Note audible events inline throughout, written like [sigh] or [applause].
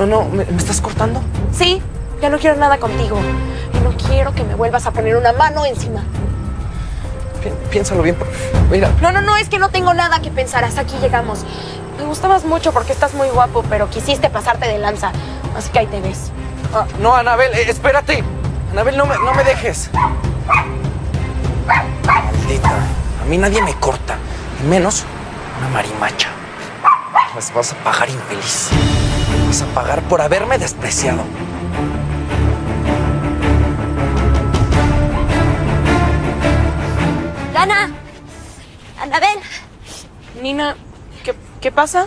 No, no, ¿me, me estás cortando? Sí, ya no quiero nada contigo. Y no quiero que me vuelvas a poner una mano encima. Pi- piénsalo bien. Mira, No, no, no, es que no tengo nada que pensar. Hasta aquí llegamos. Me gustabas mucho porque estás muy guapo, pero quisiste pasarte de lanza. Así que ahí te ves. ah, no, Anabel, eh, espérate. Anabel, no me, no me dejes. Maldita. A mí nadie me corta. Y menos una marimacha. Pues vas a pagar infeliz. Vas a pagar por haberme despreciado. Lana, Anabel. Nina, ¿qué, qué pasa?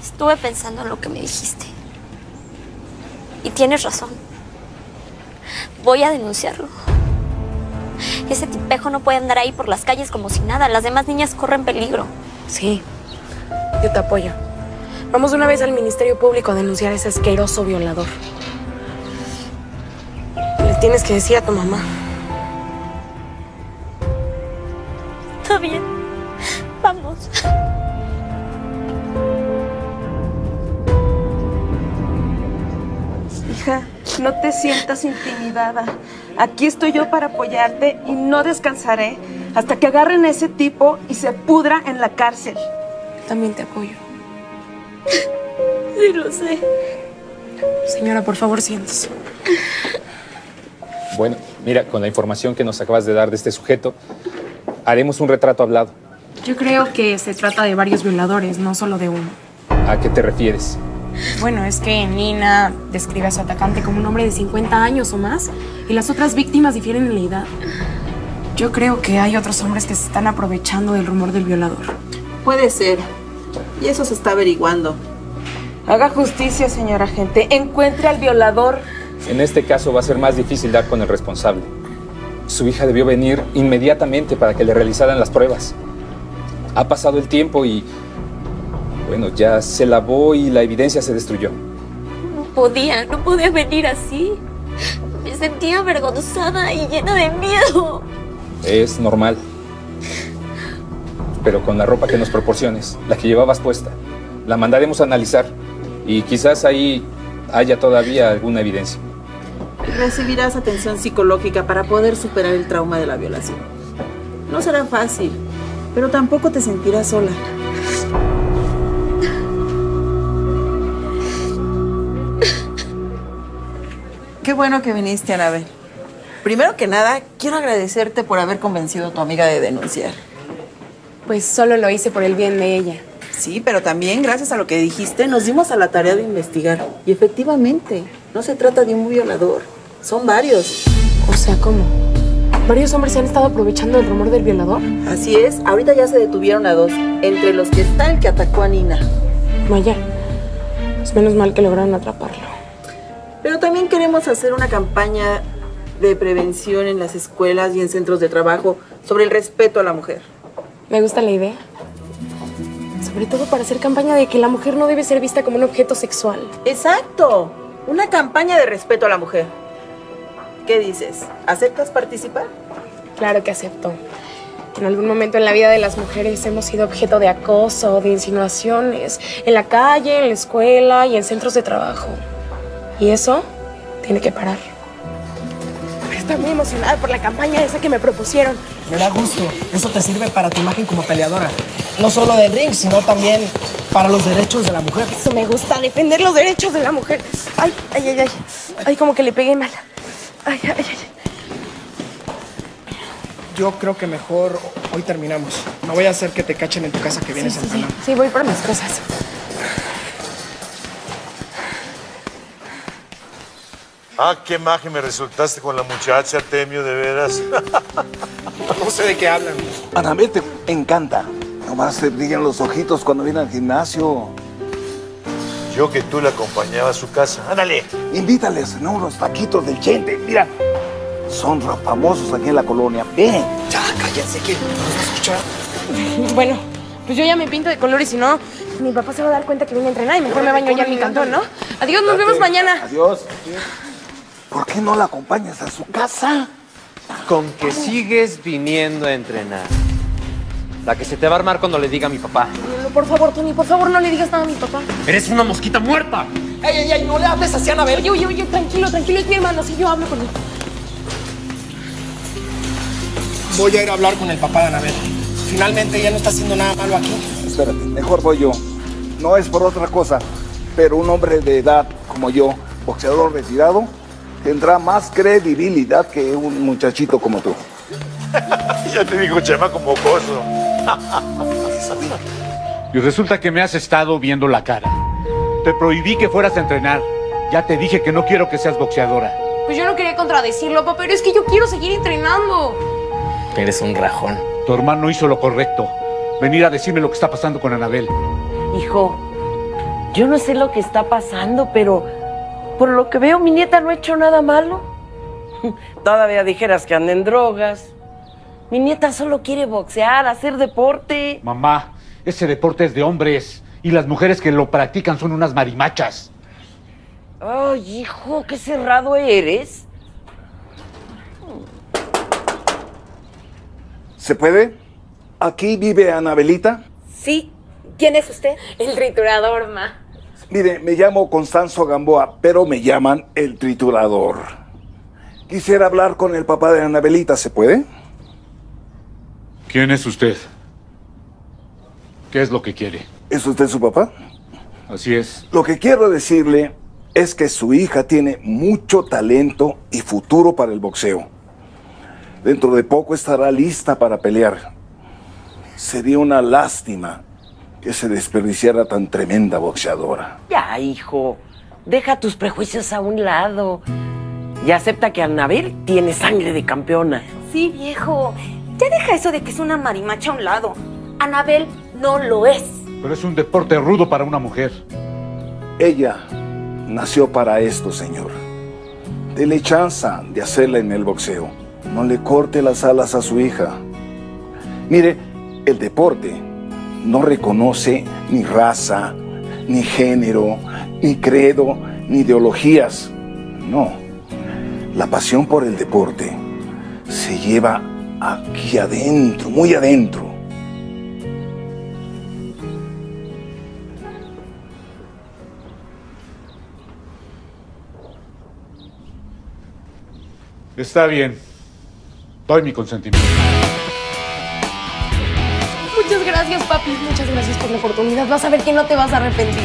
Estuve pensando en lo que me dijiste. Y tienes razón. Voy a denunciarlo. Ese tipejo no puede andar ahí por las calles como si nada. Las demás niñas corren peligro. Sí, yo te apoyo. Vamos de una vez al Ministerio Público a denunciar a ese asqueroso violador. Le tienes que decir a tu mamá. Está bien. Vamos. Hija, no te sientas intimidada. Aquí estoy yo para apoyarte y no descansaré hasta que agarren a ese tipo y se pudra en la cárcel. También te apoyo. [laughs] Sí, lo sé. Señora, por favor, siéntese. Bueno, mira, con la información que nos acabas de dar de este sujeto, haremos un retrato hablado. Yo creo que se trata de varios violadores, no solo de uno. ¿A qué te refieres? Bueno, es que Nina describe a su atacante como un hombre de 50 años o más y las otras víctimas difieren en la edad. Yo creo que hay otros hombres que se están aprovechando del rumor del violador. Puede ser. Y eso se está averiguando. Haga justicia, señora agente. Encuentre al violador. En este caso va a ser más difícil dar con el responsable. Su hija debió venir inmediatamente para que le realizaran las pruebas. Ha pasado el tiempo y, bueno, ya se lavó y la evidencia se destruyó. No podía, no podía venir así. Me sentía avergonzada y llena de miedo. Es normal. Pero con la ropa que nos proporciones, la que llevabas puesta, la mandaremos a analizar y quizás ahí haya todavía alguna evidencia. Recibirás atención psicológica para poder superar el trauma de la violación. No será fácil, pero tampoco te sentirás sola. Qué bueno que viniste, Anabel. Primero que nada, quiero agradecerte por haber convencido a tu amiga de denunciar. Pues solo lo hice por el bien de ella. Sí, pero también gracias a lo que dijiste nos dimos a la tarea de investigar. Y efectivamente, no se trata de un violador, son varios. O sea, ¿cómo? ¿Varios hombres se han estado aprovechando del rumor del violador? Así es, ahorita ya se detuvieron a dos, entre los que está el que atacó a Nina. Vaya, pues menos mal que lograron atraparlo. Pero también queremos hacer una campaña de prevención en las escuelas y en centros de trabajo sobre el respeto a la mujer. Me gusta la idea. Sobre todo para hacer campaña de que la mujer no debe ser vista como un objeto sexual. Exacto, una campaña de respeto a la mujer. ¿Qué dices? ¿Aceptas participar? Claro que acepto. En algún momento en la vida de las mujeres hemos sido objeto de acoso, de insinuaciones, en la calle, en la escuela y en centros de trabajo. Y eso tiene que parar. Estoy muy emocionada por la campaña esa que me propusieron. Me da gusto. Eso te sirve para tu imagen como peleadora. No solo del ring, sino también para los derechos de la mujer. Eso me gusta, defender los derechos de la mujer. Ay, ay, ay, ay. Ay, como que le pegué mal. Ay, ay, ay. Yo creo que mejor hoy terminamos. No voy a hacer que te cachen en tu casa que vienes a entrenar. Sí, voy por mis cosas. Ah, qué magia me resultaste con la muchacha, Temio, de veras. [laughs] No sé de qué hablan. Anabel te encanta. Nomás te brillan los ojitos cuando viene al gimnasio. Yo que tú la acompañaba a su casa. Ándale. Invítales, ¿no? Unos taquitos del Chente. Mira, son famosos aquí en la colonia. Ven. Ya, cállense, que no nos va a escuchar. Bueno, pues yo ya me pinto de color y si no, mi papá se va a dar cuenta que vine a entrenar y mejor me baño ya en mi cantón, ¿no? Adiós, nos vemos mañana. Adiós. ¿Por qué no la acompañas a su casa? Con que sigues viniendo a entrenar. La que se te va a armar cuando le diga a mi papá. Por favor, Tony, por favor, no le digas nada a mi papá. Eres una mosquita muerta. ¡Ey, ey, ey! No le hables así a Anabel. Oye, oye, oye, tranquilo, tranquilo, es mi hermano, si yo hablo con él. Voy a ir a hablar con el papá de Anabel. Finalmente ya no está haciendo nada malo aquí. Espérate, mejor voy yo. No es por otra cosa, pero un hombre de edad como yo, boxeador retirado, tendrá más credibilidad que un muchachito como tú. [laughs] ya te digo, chamaco mocoso. Y resulta que me has estado viendo la cara. Te prohibí que fueras a entrenar. Ya te dije que no quiero que seas boxeadora. Pues yo no quería contradecirlo, papá, pero es que yo quiero seguir entrenando. Eres un rajón. Tu hermano hizo lo correcto. Venir a decirme lo que está pasando con Anabel. Hijo, yo no sé lo que está pasando, pero por lo que veo mi nieta no ha hecho nada malo. [laughs] Todavía dijeras que anda en drogas. Mi nieta solo quiere boxear, hacer deporte. Mamá, ese deporte es de hombres. Y las mujeres que lo practican son unas marimachas. Ay, hijo, qué cerrado eres. ¿Se puede? ¿Aquí vive Anabelita? Sí. ¿Quién es usted? El triturador, ma. Mire, me llamo Constanzo Gamboa, pero me llaman el triturador. Quisiera hablar con el papá de Anabelita, ¿se puede? ¿Quién es usted? ¿Qué es lo que quiere? ¿Es usted su papá? Así es. Lo que quiero decirle es que su hija tiene mucho talento y futuro para el boxeo. Dentro de poco estará lista para pelear. Sería una lástima que se desperdiciara tan tremenda boxeadora. Ya, hijo, deja tus prejuicios a un lado. Y acepta que Anabel tiene sangre de campeona. Sí, viejo. Ya deja eso de que es una marimacha a un lado. Anabel no lo es. Pero es un deporte rudo para una mujer. Ella nació para esto, señor. Dele chance de hacerla en el boxeo. No le corte las alas a su hija. Mire, el deporte no reconoce ni raza, ni género, ni credo, ni ideologías. No. La pasión por el deporte se lleva aquí adentro, muy adentro. Está bien. Doy mi consentimiento. Muchas gracias, papi. Muchas gracias por la oportunidad. Vas a ver que no te vas a arrepentir.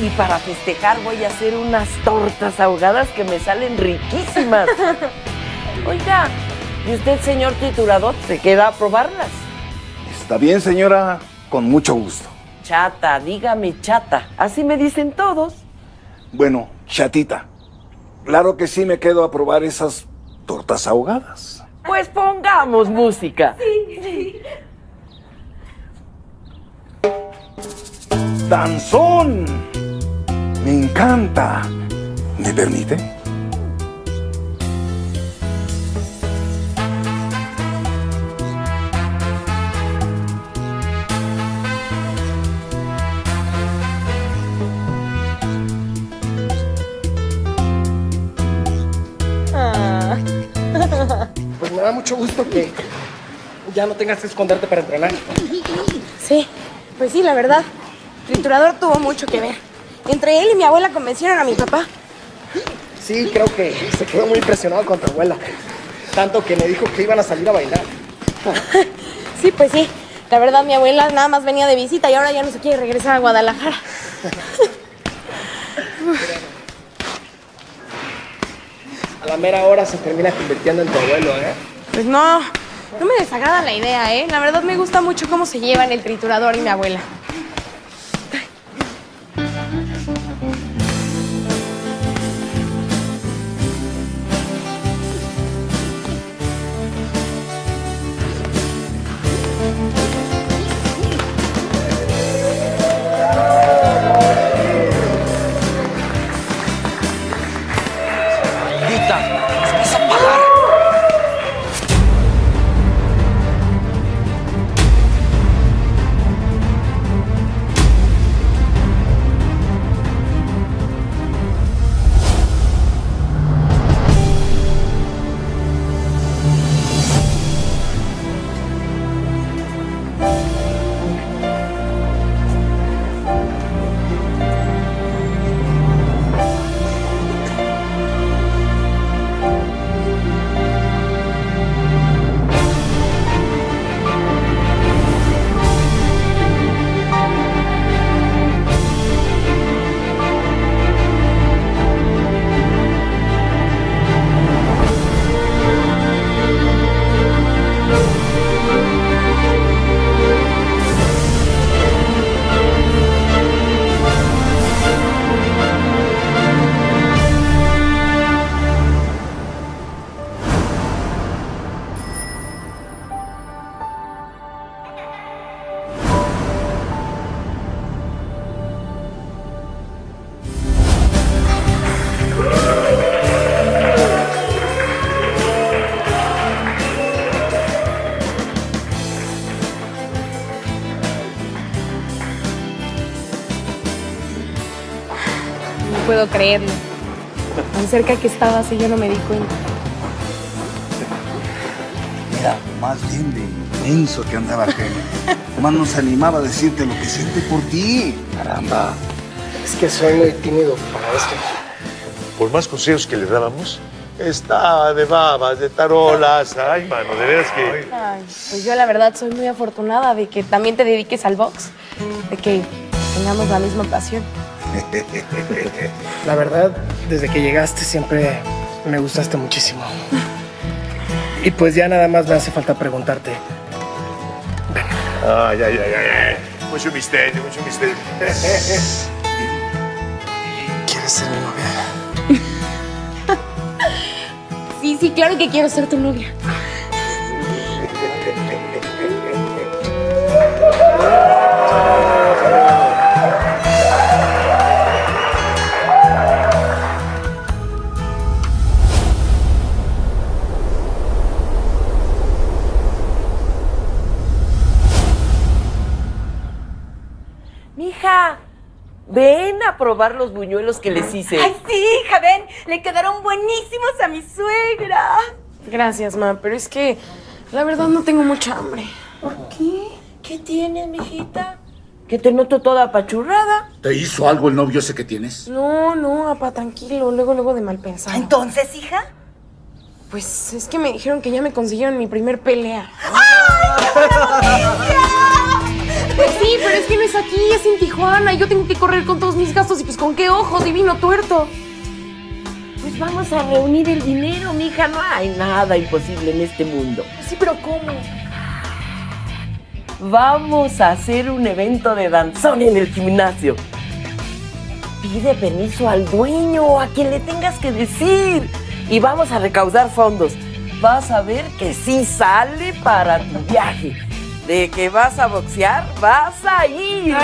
Y para festejar voy a hacer unas tortas ahogadas que me salen riquísimas. [laughs] Oiga, ¿y usted, señor triturador, se queda a probarlas? Está bien, señora, con mucho gusto. Chata, dígame chata. Así me dicen todos. Bueno, chatita, claro que sí me quedo a probar esas tortas ahogadas. Pues pongamos música. ¡Danzón! Me encanta. ¿Me permite? Pues me da mucho gusto que ya no tengas que esconderte para entrenar. Sí, pues sí, la verdad. El triturador tuvo mucho que ver. Entre él y mi abuela convencieron a mi papá. Sí, creo que se quedó muy impresionado con tu abuela. Tanto que le dijo que iban a salir a bailar. [laughs] Sí, pues sí. La verdad, mi abuela nada más venía de visita y ahora ya no se quiere regresar a Guadalajara. [laughs] A la mera hora se termina convirtiendo en tu abuelo, ¿eh? Pues no, no me desagrada la idea, ¿eh? La verdad me gusta mucho cómo se llevan el triturador y mi abuela. Puedo creerlo. Tan cerca que estabas y yo no me di cuenta. Mira, más bien de inmenso que andaba aquel. Más nos animaba a decirte lo que siente por ti. Caramba. Es que soy muy tímido para esto. Por más consejos que le dábamos, estaba de babas, de tarolas. Ay, mano, de veras que... Ay, pues yo la verdad soy muy afortunada de que también te dediques al box, de que tengamos la misma pasión. [laughs] La verdad, desde que llegaste siempre me gustaste muchísimo. Y pues ya nada más me hace falta preguntarte. Ay, ay, ay, ay, ay. Mucho misterio, mucho misterio. ¿Quieres ser mi novia? Sí, sí, claro que quiero ser tu novia. Mija, ven a probar los buñuelos que les hice. Ay, sí, hija, ven, le quedaron buenísimos a mi suegra. Gracias, ma, pero es que la verdad no tengo mucha hambre. ¿Por qué? ¿Qué tienes, mijita? Que te noto toda apachurrada. ¿Te hizo algo el novio ese que tienes? No, no, apa, tranquilo, luego, luego de mal pensar. Entonces, hija. Pues es que me dijeron que ya me consiguieron mi primer pelea. Pues sí, pero es que no es aquí, es en Tijuana. y Yo tengo que correr con todos mis gastos y pues con qué ojo, divino tuerto. Pues vamos a reunir el dinero, mija. No hay nada imposible en este mundo. Sí, pero ¿cómo? Vamos a hacer un evento de danzón en el gimnasio. Pide permiso al dueño o a quien le tengas que decir. Y vamos a recaudar fondos. Vas a ver que sí sale para tu viaje. De que vas a boxear, vas a ir.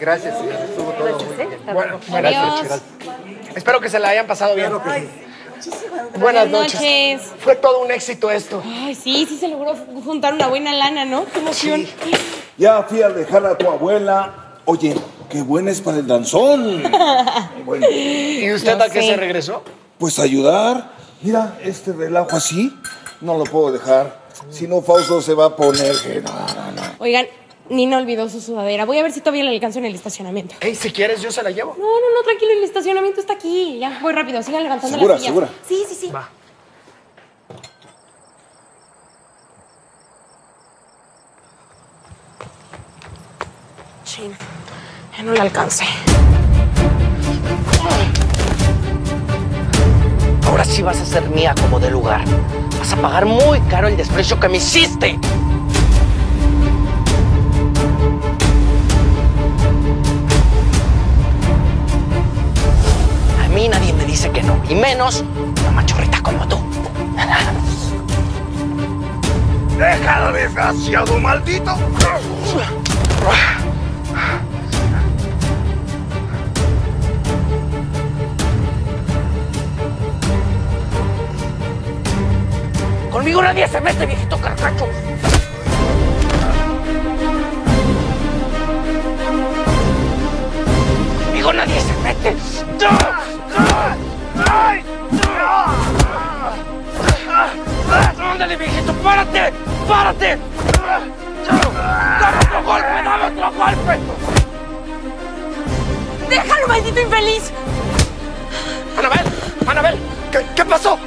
Gracias. Estuvo todo muy bien. Bueno, buenas noches. Espero que se la hayan pasado bien. Buenas Buenas noches. noches. Fue todo un éxito esto. Ay, sí, sí se logró juntar una buena lana, ¿no? Qué emoción. Ya fui a dejar a tu abuela. Oye, qué buena es para el danzón. [laughs] Bueno, ¿Y usted a qué se regresó? pues ayudar. Mira, este relajo así no lo puedo dejar. Si no, Fausto se va a poner que no, no, no. Oigan, Nina olvidó su sudadera. Voy a ver si todavía la alcanzo en el estacionamiento. Ey, si quieres, yo se la llevo. No, no, no, tranquilo, el estacionamiento está aquí. Ya, voy rápido, sigan levantando ¿Segura, las sillas. segura? Sí, sí, sí. Va. Chin, ya no la alcancé. Ahora sí vas a ser mía como de lugar. Vas a pagar muy caro el desprecio que me hiciste. Dice que no, y menos una machorrita como tú. ¡Déjalo, desgraciado maldito! Conmigo nadie se mete, viejito carcacho. Conmigo nadie se mete. ¡Ay! ¡Ándale, viejito! ¡Párate! ¡Párate! ¡Dame otro golpe! ¡Dame otro golpe! ¡Déjalo, maldito infeliz! Anabel, Anabel, ¿qué, qué pasó?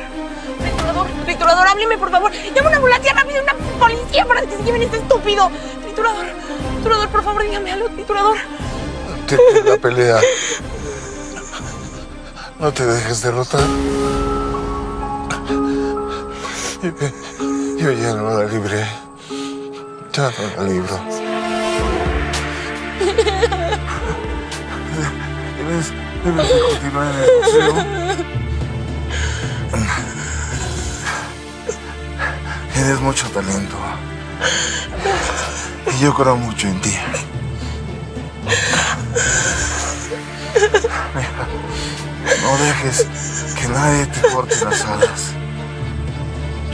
Triturador, triturador, hábleme, por favor. Llama una ambulancia rápido, una policía para que se lleven a este estúpido. Triturador, triturador, por favor, dígame algo, triturador. La pelea. No te dejes derrotar. Yo, yo ya no la libré. Ya no la libro. Debes, debes de continuar el boxeo. Tienes mucho talento. Y yo creo mucho en ti. Mira, no dejes que nadie te corte las alas.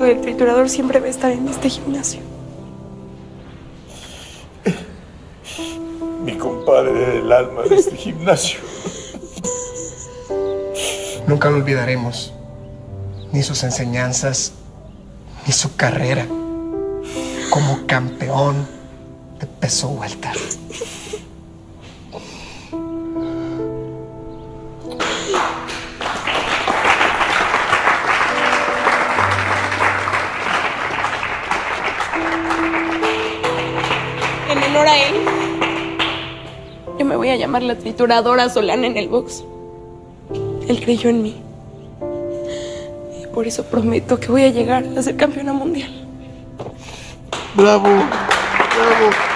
espíritu del triturador siempre va a estar en este gimnasio. Mi compadre del alma de este gimnasio. Nunca lo olvidaremos. Ni sus enseñanzas, ni su carrera como campeón de peso welter. En honor a él, yo me voy a llamar la trituradora Solana en el box. Él creyó en mí. Y por eso prometo que voy a llegar a ser campeona mundial. Bravo, bravo.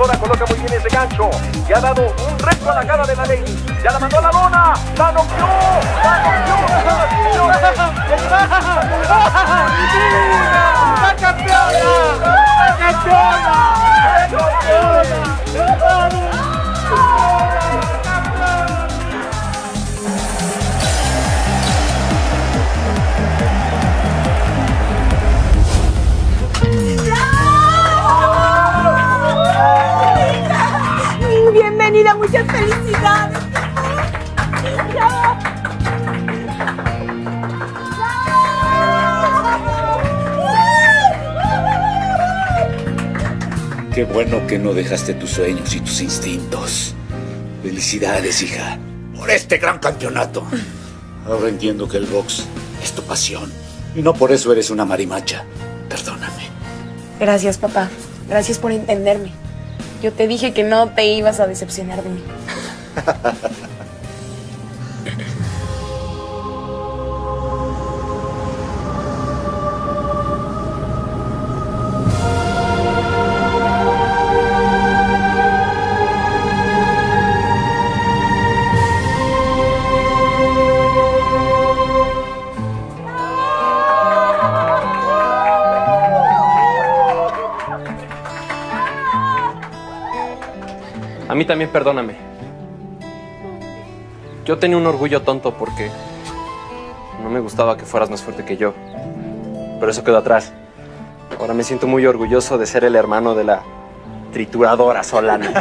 Trituradora coloca muy bien ese gancho. Y ha dado un reto a la cara de la ley. Ya la mandó a la lona. La noqueó. La noqueó. ¡La campeona! ¡La campeona! ¡La campeona! Muchas felicidades. Qué bueno que no dejaste tus sueños y tus instintos. Felicidades, hija, por este gran campeonato. Ahora entiendo que el box es tu pasión. Y no por eso eres una marimacha. Perdóname. Gracias, papá. Gracias por entenderme. Yo te dije que no te ibas a decepcionar de mí. [laughs] mí también perdóname. Yo tenía un orgullo tonto porque no me gustaba que fueras más fuerte que yo. Pero eso quedó atrás. Ahora me siento muy orgulloso de ser el hermano de la trituradora Solana. [laughs]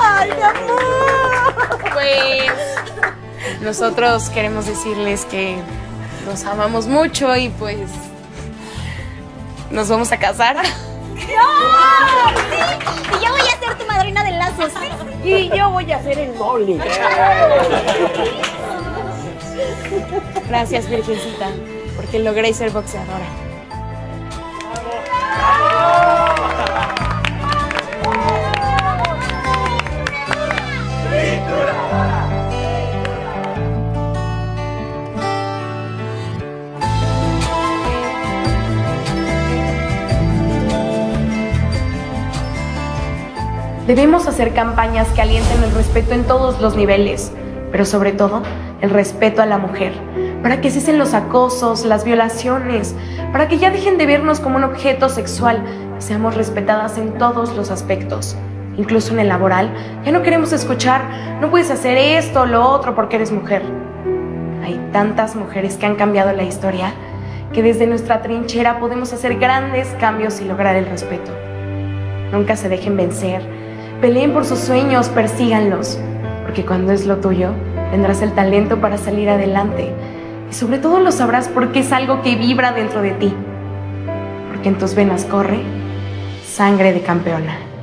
¡Ay, mi amor! Pues nosotros queremos decirles que nos amamos mucho y pues nos vamos a casar. ¡No! ¡Sí! Y yo voy a ser tu madrina de lazos. Y yo voy a ser el mole. Gracias, Virgencita, porque logré ser boxeadora. Debemos hacer campañas que alienten el respeto en todos los niveles, pero sobre todo el respeto a la mujer, para que cesen los acosos, las violaciones, para que ya dejen de vernos como un objeto sexual y seamos respetadas en todos los aspectos. Incluso en el laboral, ya no queremos escuchar, no puedes hacer esto o lo otro porque eres mujer. Hay tantas mujeres que han cambiado la historia que desde nuestra trinchera podemos hacer grandes cambios y lograr el respeto. Nunca se dejen vencer, peleen por sus sueños, persíganlos, porque cuando es lo tuyo, tendrás el talento para salir adelante y sobre todo lo sabrás porque es algo que vibra dentro de ti, porque en tus venas corre sangre de campeona.